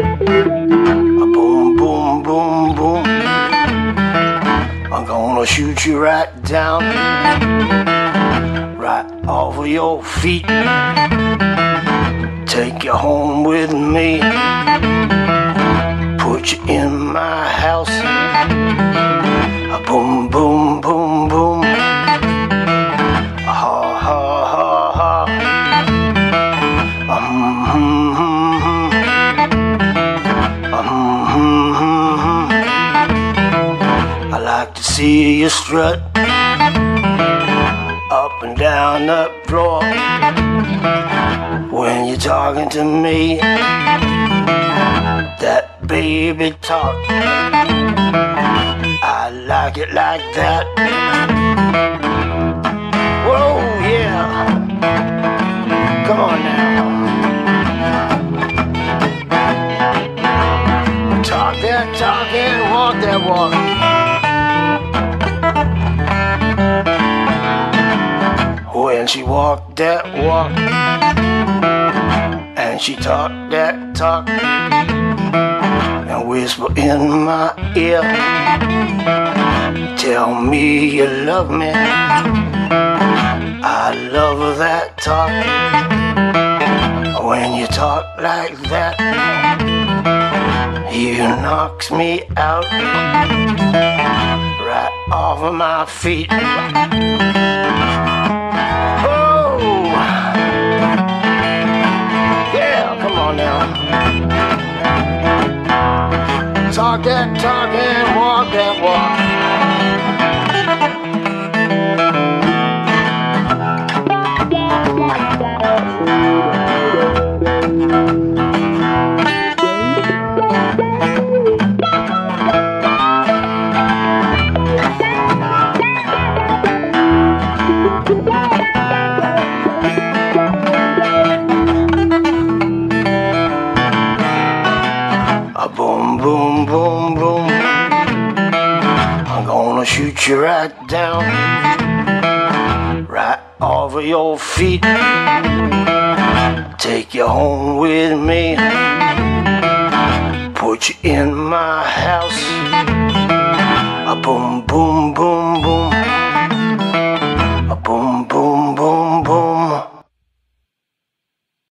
boom, boom, boom, boom. I'm gonna shoot you right down, right over your feet. Take you home with me. See you strut up and down the floor when you're talking to me. That baby talk, I like it like that. Whoa, yeah. Come on now. Talk that talk and walk that walk. When she walked that walk and she talked that talk and whisper in my ear, tell me you love me. I love that talk. When you talk like that, you knocks me out right off of my feet. Talk that talk and walk that walk. Boom, boom, boom. I'm gonna shoot you right down, right over your feet. Take you home with me. Put you in my house. A boom, boom, boom, boom.